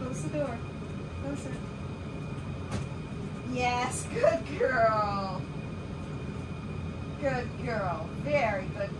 Close the door. Close it. Yes, good girl. Good girl. Very good